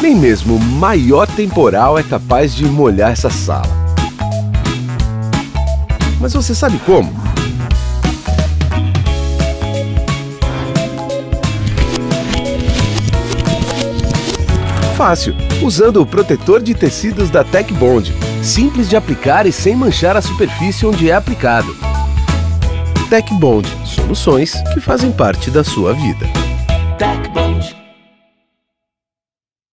Nem mesmo o maior temporal é capaz de molhar essa sala. Mas você sabe como? Fácil, usando o protetor de tecidos da Tech Bond, simples de aplicar e sem manchar a superfície onde é aplicado. Tech Bond, soluções que fazem parte da sua vida.